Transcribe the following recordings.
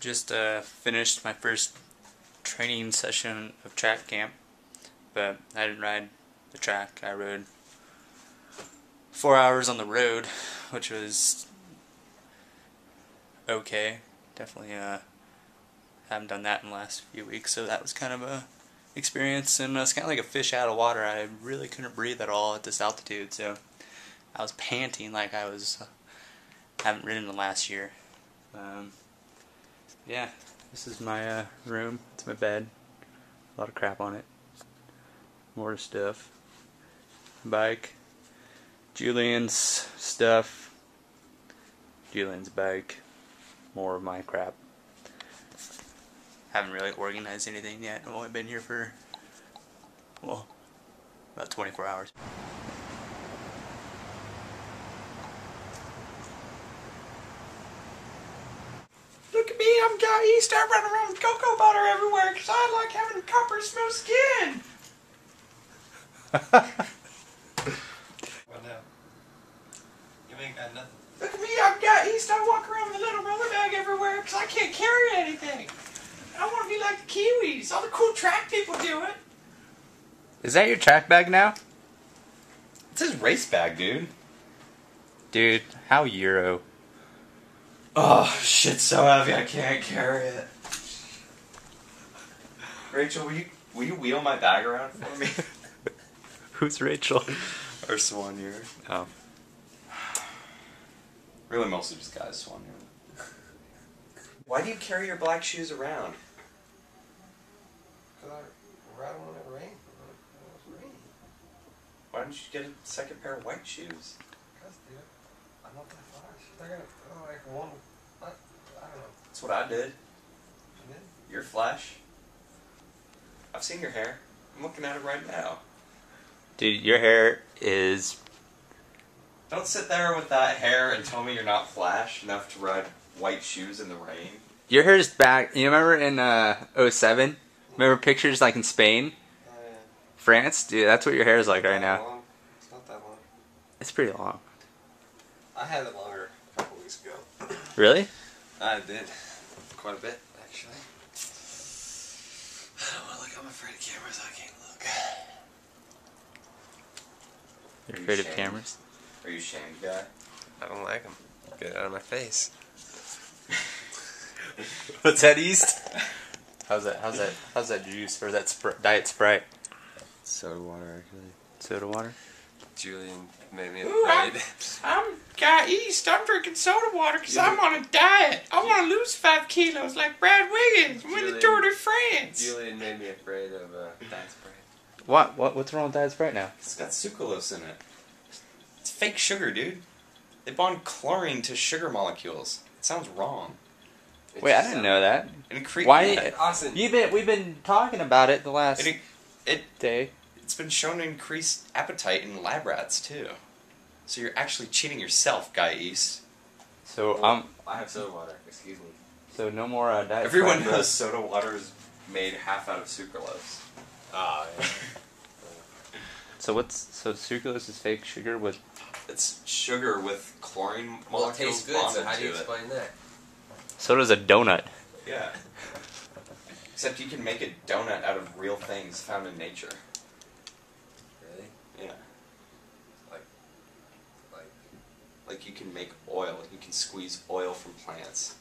just uh, finished my first training session of track camp, but I didn't ride the track. I rode four hours on the road, which was okay. Definitely uh, haven't done that in the last few weeks, so that was kind of a experience, and it's kind of like a fish out of water. I really couldn't breathe at all at this altitude, so I was panting like I was uh, haven't ridden in the last year. Um, yeah, this is my uh, room. It's my bed. A lot of crap on it. More stuff. Bike. Julian's stuff. Julian's bike. More of my crap. Haven't really organized anything yet. I've only been here for, well, about 24 hours. Look at me, I'm Guy East. I run around with cocoa butter everywhere because I like having copper smooth skin. What now? You ain't got nothing. Look at me, I'm Guy East. I walk around with a little roller bag everywhere because I can't carry anything. I want to be like the Kiwis. All the cool track people do it. Is that your track bag now? It's his race bag, dude. Dude, how Euro? Oh, shit's so heavy I can't carry it. Rachel, will you will you wheel my bag around for me? Who's Rachel? or Swan here. Oh. Really, mostly just guys, Swan here. Why do you carry your black shoes around? Because I ride when it rains. When it rains. Why don't you get a second pair of white shoes? Because, I'm not that flash. They're going like, one, I, I don't know. That's what I did. Then, Your flash. I've seen your hair. I'm looking at it right now. Dude, your hair is. Don't sit there with that hair and tell me you're not flash enough to ride white shoes in the rain. Your hair is back. You remember in uh, 07? Remember pictures like in Spain? oh, yeah. France? Dude, that's what your hair is like right now. long. It's not that long. It's pretty long. I had it longer a couple weeks ago. Really? I did. Quite a bit, actually. I don't want to look. I'm afraid of cameras. I can't look. You're Are you afraid of cameras? Are you ashamed, guy? I don't like them. Get out of my face. What's that, East? How's that? How's that? How's that juice or that spr- diet Sprite? Soda water, actually. Soda water. Julian made me Ooh, I'm, afraid. I'm Guy East. I'm drinking soda water because I'm on a diet. I want to lose five kilos like Brad Wiggins and win the Tour de France. Julian made me afraid of uh, diet spray. What? What? What's wrong with diet Sprite now? It's got sucralose in it. It's fake sugar, dude. They bond chlorine to sugar molecules. It sounds wrong. It Wait, I didn't know that. And Why? yeah, Austin, You've been we've been talking about it the last it, it, day. It's been shown to increase appetite in lab rats, too. So you're actually cheating yourself, Guy East. So um, I have soda water. Excuse me. so no more uh, diet. Everyone Sprite, bro. knows soda water is made half out of sucralose. Ah, yeah. So what's so sucralose is fake sugar with It's sugar with chlorine well, it molecules tastes good, bonded so how do you to it. explain that? so does a donut. Yeah. Except you can make a donut out of real things found in nature. Really? Yeah. Like, Like you can make oil. You can squeeze oil from plants.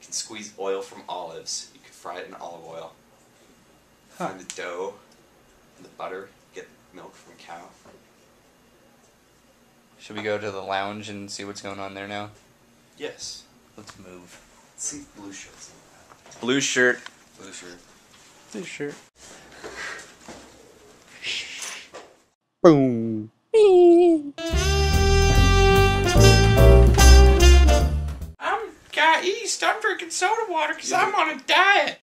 You can squeeze oil from olives. You can fry it in olive oil. Huh. Find the dough, and the butter. Get milk from a cow. Should we go to the lounge and see what's going on there now? Yes. Let's move. Let's see if blue shirts. Blue shirt. Blue shirt. Blue shirt. Boom. I'm Guy East. I'm drinking soda water because I'm on a diet.